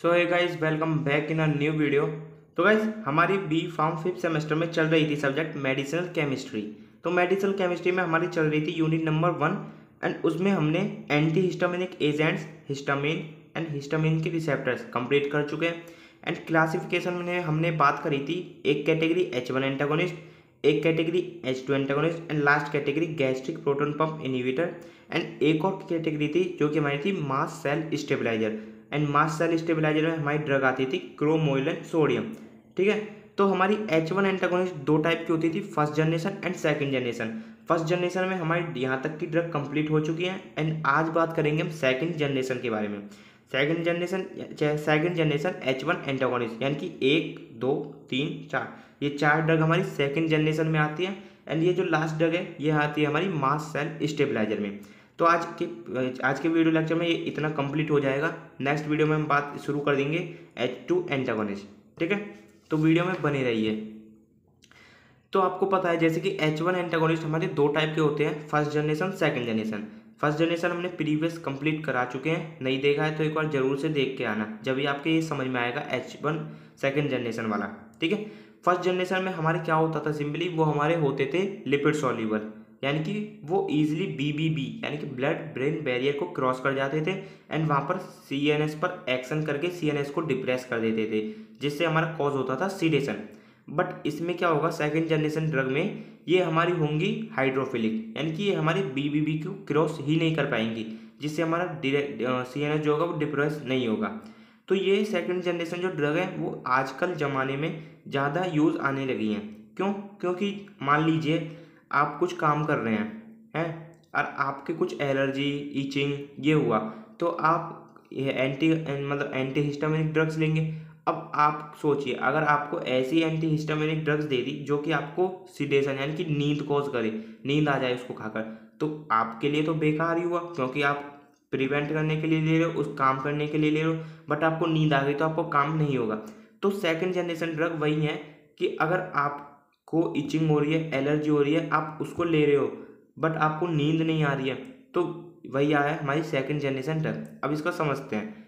So hi guys welcome back in a new video तो guys हमारी B pharm fifth semester में चल रही थी सब्जेक्ट मेडिसिनल केमिस्ट्री तो मेडिसिनल केमिस्ट्री में हमारी चल रही थी यूनिट नंबर वन एंड उसमें हमने antihistaminic agents histamine and histamine के रिसेप्टर्स कंप्लीट कर चुके हैं. एंड क्लासिफिकेशन में हमने बात करी थी एक कैटेगरी एच वन एंटागोनिस्ट एक category H two antagonist and last category gastric proton pump inhibitor and एक और कैटेगरी थी जो कि हमारी थी mast cell stabiliser and mast cell stabiliser में हमारी ड्रग आती थी क्रोमोइलन सोडियम, ठीक है? तो हमारी एच वन एंटागोनिस्ट दो टाइप की होती थी first generation and second generation first generation में हमारी यहाँ तक की ड्रग कंप्लीट हो चुकी है एंड आज बात करेंगे हम सेकेंड जनरेशन के बारे में। Second generation second generation H one antagonist यानी कि एक, दो, तीन, चार, ये चार ड्रग हमारी सेकेंड जनरेशन में आती है। एंड ये जो लास्ट ड्रग है, ये आती है हमारी मास सेल स्टेबलाइजर में। तो आज के आज के वीडियो लेक्चर में ये इतना कंप्लीट हो जाएगा। नेक्स्ट वीडियो में हम बात शुरू कर देंगे एच टू एंटागोनिस्ट ठीक है? तो वीडियो में बने रहिए। तो आपको पता है, जैसे कि एच वन एंटागोनिस्ट हमारे दो टाइप के होते हैं first generation second generation first generation हमने प्रीवियस कंप्लीट करा चुके हैं। नहीं देखा है तो एक बार ज़रूर से देख के आना, जब भी आपके ये समझ में आएगा एच वन सेकेंड जनरेशन वाला, ठीक है? फ़र्स्ट जनरेशन में हमारे क्या होता था सिंपली वो हमारे होते थे लिपिड सॉल्यूबल यानी कि वो इजीली बीबीबी यानी कि ब्लड ब्रेन बैरियर को क्रॉस कर जाते थे एंड वहाँ पर सीएनएस पर एक्शन करके सीएनएस को डिप्रेस कर देते थे, जिससे हमारा कॉज होता था सीडेशन बट इसमें क्या होगा सेकेंड जनरेशन ड्रग में ये हमारी होंगी हाइड्रोफिलिक यानी कि ये हमारी बीबीबी को क्रॉस ही नहीं कर पाएँगी, जिससे हमारा सी एन एस जो होगा वो डिप्रेस नहीं होगा. तो ये सेकेंड जनरेशन जो ड्रग है, वो आजकल ज़माने में ज़्यादा यूज़ आने लगी हैं. क्यों? क्योंकि मान लीजिए आप कुछ काम कर रहे हैं हैं? और आपके कुछ एलर्जी ईचिंग ये हुआ। तो आप ये एंटी मतलब एंटी हिस्टामिनिक ड्रग्स लेंगे। अब आप सोचिए, अगर आपको ऐसी एंटी हिस्टामिनिक ड्रग्स दे दी, जो कि आपको सीडेशन यानी कि नींद कॉज करे, नींद आ जाए उसको खाकर तो आपके लिए तो बेकार ही हुआ, क्योंकि आप प्रिवेंट करने के लिए ले रहे हो, उस काम करने के लिए ले रहे हो बट आपको नींद आ गई तो आपको काम नहीं होगा। तो सेकंड जनरेशन ड्रग वही है कि अगर आप को इचिंग हो रही है एलर्जी हो रही है, आप उसको ले रहे हो बट आपको नींद नहीं आ रही है। तो वही आया हमारी सेकंड जनरेशन ड्रग अब इसको समझते हैं।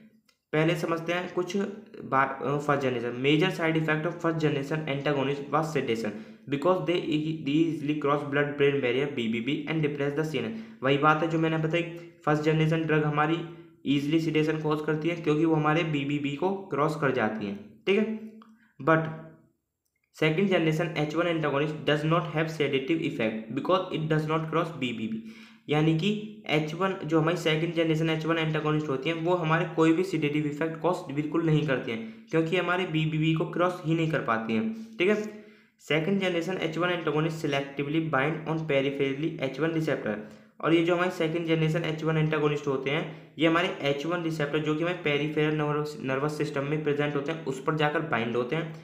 पहले समझते हैं कुछ first generation major side effect of first generation antagonist was sedation because they easily cross blood brain barrier BBB and depress the CNS वही बात है जो मैंने बताई फ़र्स्ट जनरेशन ड्रग हमारी इजिली सीडेशन कॉज करती है, क्योंकि वो हमारे बीबीबी को क्रॉस कर जाती हैं। ठीक है? But Second generation H1 antagonist does not have sedative effect because it does not cross BBB यानी कि H1 जो हमारी सेकंड जनरेशन H1 एंटागोनिस्ट होती हैं, वो हमारे कोई भी सीडेटिव इफ़ेक्ट कॉज बिल्कुल नहीं करती हैं, क्योंकि हमारे BBB को क्रॉस ही नहीं कर पाती हैं, ठीक है? Second generation H1 antagonist selectively bind on peripherally H1 receptor और ये जो हमारे second generation H one antagonist होते हैं, ये हमारे एच वन रिसेप्टर जो कि हमारे पेरीफेरल नर्वस सिस्टम में प्रेजेंट होते हैं, उस पर जाकर बाइंड होते हैं।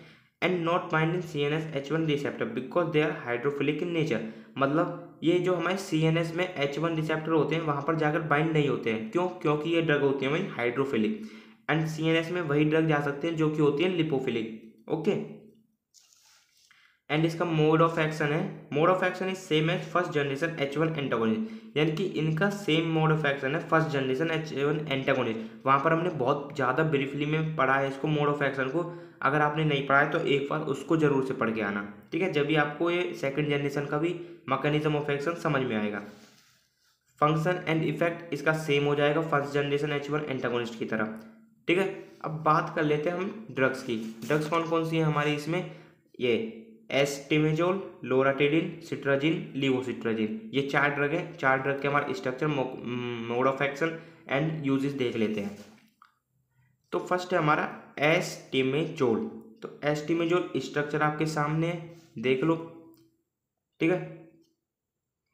And not bind in C N S H one receptor because they are hydrophilic in nature मतलब ये जो हमारे सी एन एस में एच वन रिसेप्टर होते हैं, वहाँ पर जाकर बाइंड नहीं होते हैं। क्यों? क्योंकि ये ड्रग होती है वही hydrophilic and C N S में वही ड्रग जा सकते हैं जो कि होती है लिपोफिलिक ओके एंड इसका मोड ऑफ़ एक्शन है। Mode of action is same as first generation H one antagonist यानी कि इनका सेम मोड ऑफ़ एक्शन है first generation H one antagonist वहाँ पर हमने बहुत ज़्यादा ब्रीफली में पढ़ा है इसको मोड ऑफ़ एक्शन को। अगर आपने नहीं पढ़ा है तो एक बार उसको ज़रूर से पढ़ के आना। ठीक है? जब भी आपको ये सेकेंड जनरेशन का भी मकनिज़म ऑफ़ एक्शन समझ में आएगा। फ़ंक्शन एंड इफ़ेक्ट इसका सेम हो जाएगा first generation H one antagonist की तरह। ठीक है? अब बात कर लेते हैं हम ड्रग्स की। ड्रग्स कौन कौन सी है हमारी इसमें? ये एस्टिमेजोल लोराटेडिन सिट्राजिन लिवोसिट्राजिन ये चार ड्रग हैं। चार ड्रग के हमारे structure mode of action and uses देख लेते हैं। तो फ़र्स्ट है हमारा एस्टिमेजोल तो एस एस्टिमेजोल स्ट्रक्चर आपके सामने देख लो। ठीक है?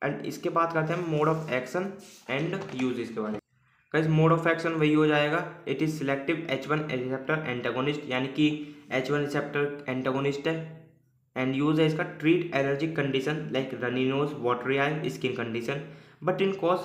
एंड इसके बाद करते हैं mode of action and use इसके बारे में। मोड ऑफ़ एक्शन वही हो जाएगा। It is selective H one receptor antagonist यानी कि एच वन रिसेप्टर एंटागोनिस्ट है। एंड यूज़ है इसका treat allergic condition like runny nose watery eye skin condition but in cause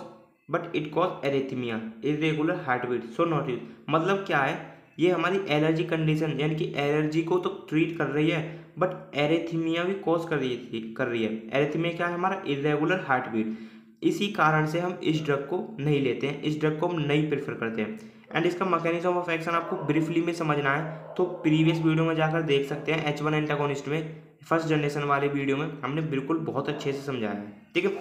but it cause arrhythmia irregular heart beat so not use मतलब क्या है? ये हमारी एलर्जी कंडीशन, यानी कि एलर्जी को तो ट्रीट कर रही है बट एरेथीमिया भी कॉज कर रही थी, कर रही है। एरेथीमिया क्या है? हमारा इरेगुलर हार्ट बीट इसी कारण से हम इस ड्रग को नहीं लेते हैं, इस ड्रग को हम नहीं प्रेफर करते हैं। एंड इसका मैकेनिज्म ऑफ़ एक्शन आपको ब्रीफली में समझना है तो प्रीवियस वीडियो में जाकर देख सकते हैं एच वन एंटागोनिस्ट में फ़र्स्ट जनरेशन वाले वीडियो में हमने बिल्कुल बहुत अच्छे से समझाया है। ठीक है?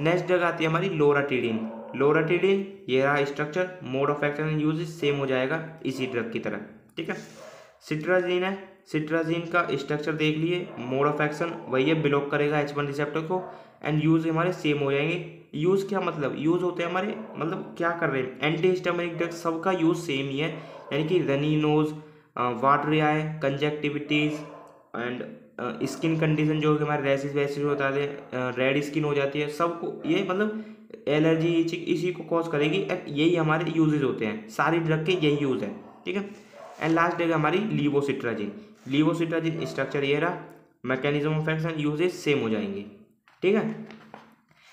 नेक्स्ट ड्रग आती है हमारी लोराटीडिन लोराटीडिन ये रहा structure mode of action use same हो जाएगा इसी ड्रग की तरह, ठीक है? सिट्राजीन है सिट्राजीन का स्ट्रक्चर देख लिए मोड ऑफ़ एक्शन वही है ब्लॉक करेगा एच वन रिसेप्टर को एंड यूज़ हमारे सेम हो जाएँगे। यूज़ क्या मतलब? यूज़ होते हैं हमारे मतलब क्या कर रहे हैं? एंटी हिस्टामिक ड्रग सबका यूज़ सेम ही है, यानी कि runny nose water eye conjunctivitis and skin condition जो कि हमारे रेसिस वैसिस होता है रेड स्किन हो जाती है, सबको, ये मतलब एलर्जी इसी को कॉज करेगी एंड यही हमारे यूजेज होते हैं। सारी ड्रग के यही यूज़ है, ठीक है? एंड लास्ट डेगा हमारी लीवोसिट्राजिन लीवोसिट्राजिन स्ट्रक्चर ये रहा mechanism of action uses same हो जाएँगे, ठीक है?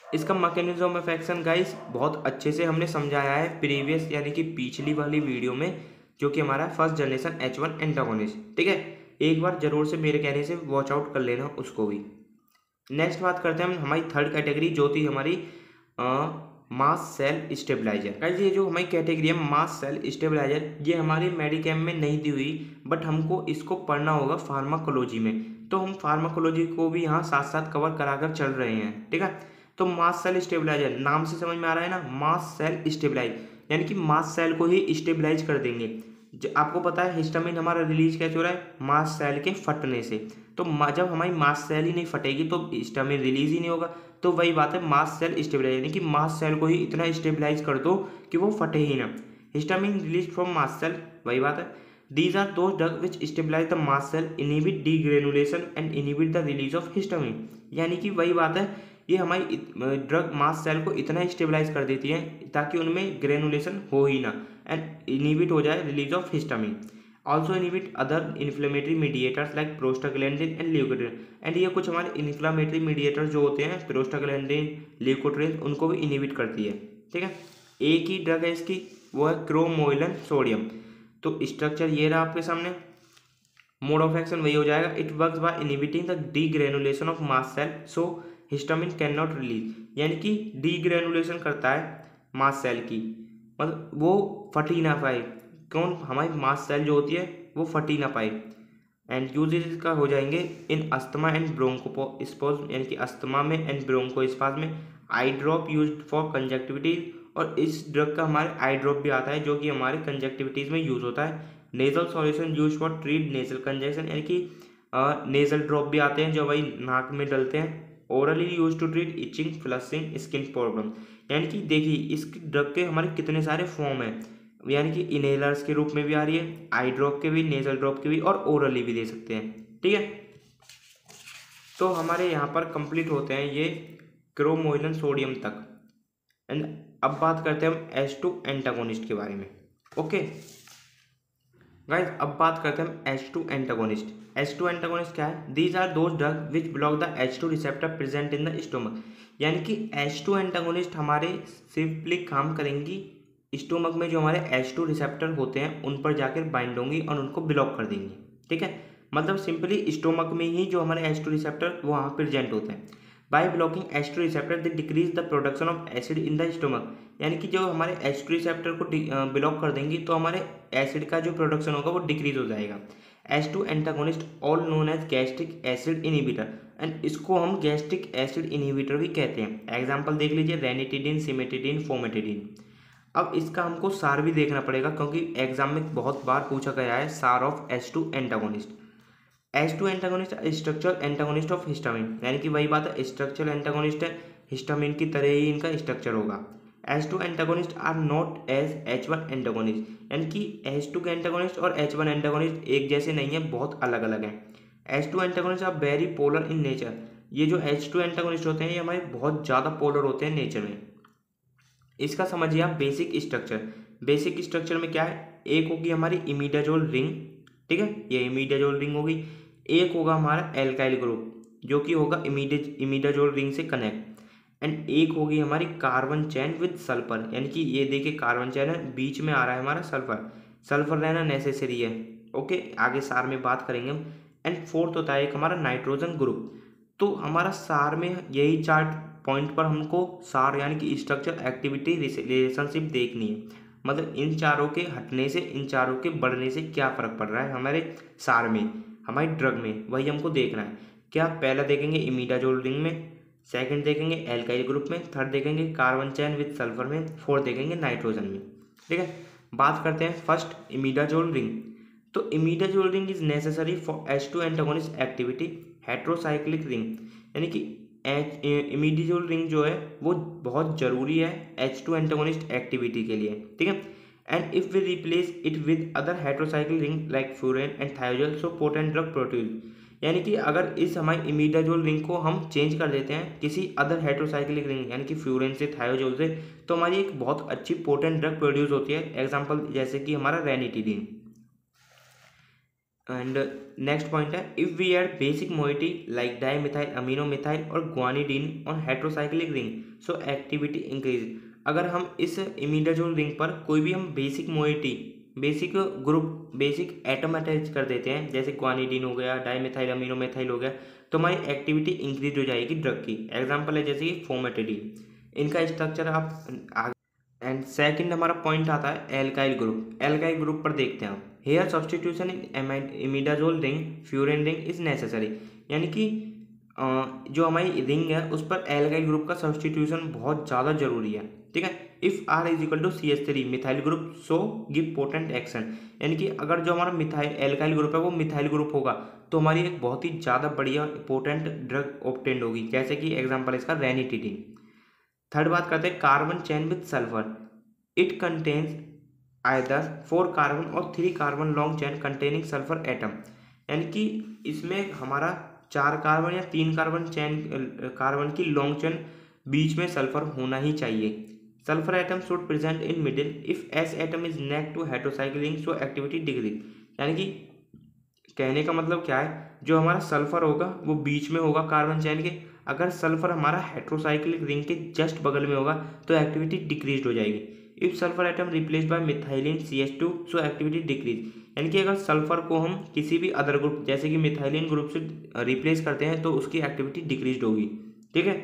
इसका मैकेनिज्म ऑफ़ एक्शन गाइस बहुत अच्छे से हमने समझाया है प्रीवियस यानी कि पिछली वाली वीडियो में, जो कि हमारा फ़र्स्ट जनरेशन एच वन ठीक है? एक बार ज़रूर से मेरे कहने से वॉच आउट कर लेना उसको भी। नेक्स्ट बात करते हैं हम, हमारी थर्ड कैटेगरी जो थी हमारी मास सेल स्टेबलाइजर। गाइज़ ये जो हमारी कैटेगरी है मास सेल स्टेबलाइजर, ये हमारी मेडिकैम में नहीं दी हुई बट हमको इसको पढ़ना होगा फार्माकोलॉजी में। तो हम फार्माकोलॉजी को भी यहाँ साथ साथ कवर कराकर चल रहे हैं, ठीक है? तो मास सेल स्टेबलाइजर, नाम से समझ में आ रहा है ना? मास सेल स्टेबलाइज, यानी कि मास सेल को ही स्टेबलाइज कर देंगे। आपको पता है, हिस्टामिन हमारा रिलीज़ कैसे हो रहा है? मास सेल के फटने से। तो जब हमारी मास सेल ही नहीं फटेगी तो हिस्टामिन रिलीज़ ही नहीं होगा। तो वही बात है, मास सेल स्टेबलाइज, यानी कि मास सेल को ही इतना स्टेबलाइज कर दो कि वो फटे ही ना। Histamine release from mast cell वही बात है। दीज आर दो drug which stabilise the mast cell inhibit degranulation and inhibit the release of histamine यानी कि वही बात है, ये हमारी ड्रग मास सेल को इतना स्टेबलाइज कर देती है ताकि उनमें ग्रेनुलेशन हो ही ना। एंड इनिबिट हो जाए release of histamine also inhibit other inflammatory mediators like prostaglandin and leukotriene and ये कुछ हमारे इन्फ्लामेटरी मीडिएटर्स जो होते हैं प्रोस्टाग्लैंडिन ल्यूकोट्रिन उनको भी इनिबिट करती है। ठीक है? एक ही ड्रग है इसकी, वो है क्रोमोइलन सोडियम तो स्ट्रक्चर ये रहा आपके सामने। मोड ऑफ़ एक्शन वही हो जाएगा। It work by inhibiting the degranulation of mast cell so histamine can not release यानी कि डी ग्रेनुलेशन करता है मास सेल की। मतलब वो फट ना पाए। कौन हमारी मास सेल जो होती है, वो फट ना पाए। एंड यूजेज का हो जाएँगे in asthma and bronchospasm यानी कि अस्थमा में एंड ब्रोंको स्पाज में eye drop use for conjunctivitis और इस ड्रग का हमारे आई ड्रॉप भी आता है, जो कि हमारे कंजक्टिविटीज में यूज़ होता है। Nasal solution use for treat nasal congestion यानी कि नेजल ड्रॉप भी आते हैं जो भाई नाक में डलते हैं। Orally use to treat itching flushing skin problem यानी कि देखिए, इस ड्रग के हमारे कितने सारे फॉर्म हैं। यानी कि इनहेलर्स के रूप में भी आ रही है आई ड्रॉप के भी नेजल ड्रॉप के भी और ओरली भी दे सकते हैं। ठीक है? तो हमारे यहाँ पर कंप्लीट होते हैं ये क्रोमोइलन सोडियम तक। एंड अब बात करते हैं हम एस टू एंटागोनिस्ट के बारे में। ओके गाइज़ अब बात करते हैं H two antagonist H two antagonist क्या है? These are those drug which block the H two receptor present in the stomach यानी कि एच टू एंटागोनिस्ट हमारे सिंपली काम करेंगी स्टोमक में जो हमारे एच टू रिसेप्टर होते हैं, उन पर जाकर बाइंड होंगी और उनको ब्लॉक कर देंगी. ठीक है? मतलब सिंपली स्टोमक में ही जो हमारे एच टू रिसेप्टर वहाँ प्रेजेंट होते हैं. By blocking H two receptor they decrease the production of acid in the stomach यानी कि जो हमारे एच टू रिसेप्टर को ब्लॉक कर देंगी तो हमारे एसिड का जो प्रोडक्शन होगा, वो डिक्रीज हो जाएगा। H two antagonist all known as gastric acid inhibitor and इसको हम गैस्ट्रिक एसिड इनिबिटर भी कहते हैं। एग्ज़ाम्पल देख लीजिए रेनिटिडिन सिमेटिडिन फोमेटिडिन अब इसका हमको सार भी देखना पड़ेगा, क्योंकि एग्ज़ाम में बहुत बार पूछा गया है, SAR of H two antagonist H two antagonist structure antagonist of histamine यानी कि वही बात है स्ट्रक्चरल एंटागोनिस्ट है हिस्टामिन की तरह ही इनका स्ट्रक्चर होगा। H two antagonist are not as H one antagonist यानी कि एच टू के एंटागोनिस्ट और एच वन एंटागोनिस्ट एक जैसे नहीं है, बहुत अलग अलग हैं। H two antagonist are very polar in nature ये जो एच टू एंटागोनिस्ट होते हैं, ये हमारे बहुत ज़्यादा पोलर होते हैं नेचर में। इसका समझिए आप बेसिक स्ट्रक्चर बेसिक स्ट्रक्चर में क्या है? एक होगी हमारी इमीडाजोल रिंग ठीक है? ये इमीडाजोल रिंग होगी। एक होगा हमारा एल्काइल ग्रुप जो कि होगा इमीडियट इमीडाजोल रिंग से कनेक्ट एंड एक होगी हमारी कार्बन चैन विद सल्फ़र यानी कि ये देखिए कार्बन चैन है, बीच में आ रहा है हमारा सल्फ़र सल्फ़र रहना नेसेसरी है ओके आगे सार में बात करेंगे हम. एंड फोर्थ होता है एक हमारा नाइट्रोजन ग्रुप तो हमारा सार में यही चार्ट पॉइंट पर हमको सार, यानी कि स्ट्रक्चर एक्टिविटी रिलेशनशिप देखनी है. मतलब इन चारों के हटने से, इन चारों के बढ़ने से क्या फ़र्क पड़ रहा है हमारे सार में? हमारी ड्रग में, वही हमको देखना है। क्या पहला देखेंगे इमीडाजोल रिंग में सेकंड देखेंगे एल्काइल ग्रुप में थर्ड देखेंगे कार्बन चैन विद सल्फ़र में फोर्थ देखेंगे नाइट्रोजन में। ठीक है? बात करते हैं फ़र्स्ट इमीडाजोल रिंग तो imidazole ring is necessary for H two antagonist activity heterocyclic ring यानी कि एच इमीडियोल रिंग जो है, वो बहुत ज़रूरी है एच टू एंटागोनिस्ट एक्टिविटी के लिए। ठीक है? And if we replace it with other heterocycle ring like fluorene and thiazole so potent drug produce यानी कि अगर इस हमारी इमीडाजोल रिंग को हम चेंज कर देते हैं किसी अदर हाइड्रोसाइक्लिक रिंग यानी कि फ्यूरेन से थायोजोल से तो हमारी एक बहुत अच्छी पोटेंट ड्रग प्रोड्यूस होती है। एग्जांपल जैसे कि हमारा रेनिटीडीन एंड नेक्स्ट पॉइंट है if we add basic moiety like dimethyl amino methyl और guanidine on heterocyclic ring so activity increase अगर हम इस इमीडाजोल रिंग पर कोई भी हम basic moiety, basic group, basic atom attach कर देते हैं, जैसे क्वानिडीन हो गया डाईमिथाइल अमीनो मिथाइल हो गया तो हमारी एक्टिविटी इंक्रीज हो जाएगी ड्रग की। एग्ज़ाम्पल है जैसे कि फोमेटिडीन। इनका स्ट्रक्चर आप एंड सेकंड हमारा पॉइंट आता है एल्काइल ग्रुप एल्काइल ग्रुप पर देखते हैं here substitution in imidazole ring furan ring is necessary यानी कि जो हमारी रिंग है, उस पर एल्काइल ग्रुप का सब्सटीट्यूशन बहुत ज़्यादा ज़रूरी है। ठीक है? If R is equal to C S three methyl group so give potent action यानी कि अगर जो हमारा मिथाइल एल्काइल ग्रुप है, वो मिथाइल ग्रुप होगा तो हमारी एक बहुत ही ज़्यादा बढ़िया पोटेंट ड्रग ऑप्टेंड होगी, जैसे कि एग्ज़ाम्पल इसका रेनिटिडीन थर्ड बात करते हैं carbon chain with sulphur it contains either four carbon और three carbon long chain containing sulphur atom यानी कि इसमें हमारा चार कार्बन या तीन कार्बन चैन कार्बन की लॉन्ग चैन बीच में सल्फ़र होना ही चाहिए. Sulphur atom should present in middle if S atom is next to heterocyclic ring so activity decrease यानी कि कहने का मतलब क्या है? जो हमारा सल्फ़र होगा, वो बीच में होगा कार्बन चैन के। अगर सल्फ़र हमारा हाइड्रोसाइक्लिक रिंग के जस्ट बगल में होगा तो एक्टिविटी डिक्रीज हो जाएगी। If sulphur item replace by methylene C H two so activity decrease यानी कि अगर सल्फ़र को हम किसी भी अदर ग्रुप जैसे कि मिथाइलिन ग्रुप से रिप्लेस करते हैं तो उसकी एक्टिविटी डिक्रीज होगी। ठीक है?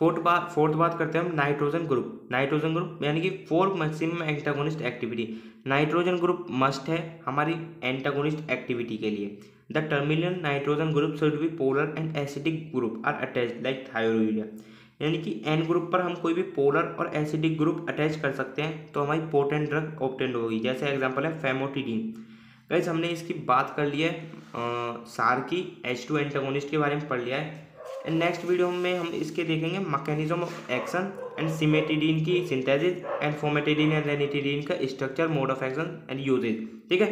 फोर्थ बात फोर्थ बात करते हैं हम नाइट्रोजन ग्रुप। नाइट्रोजन ग्रुप यानी कि for maximum antagonist activity. Nitrogen group must है हमारी एंटागोनिस्ट एक्टिविटी के लिए। The terminal nitrogen group should be polar and acidic group are attach like thyroid यानी कि एन ग्रुप पर हम कोई भी पोलर और एसिडिक ग्रुप अटैच कर सकते हैं तो हमारी पोटेंट ड्रग ऑप्टेंड होगी। जैसे एग्ज़ाम्पल है फेमोटिडीन। गैस हमने इसकी बात कर ली है सार की एच टू एंटागोनिस्ट के बारे में पढ़ लिया है। एंड नेक्स्ट वीडियो में हम इसके देखेंगे mechanism of action and cimetidine की synthesis and famotidine and ranitidine का structure mode of action and usages ठीक है?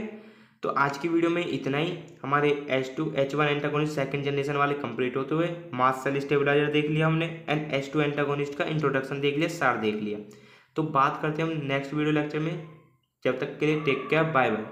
तो आज की वीडियो में इतना ही। हमारे H two H one antagonist second generation वाले कंप्लीट होते हुए मास सेल स्टेबलाइजर देख लिया हमने एंड एच टू एंटागोनिस्ट का इंट्रोडक्शन देख लिया, सार देख लिया। तो बात करते हैं हम नेक्स्ट वीडियो लेक्चर में। जब तक के लिए टेक केयर बाय बाय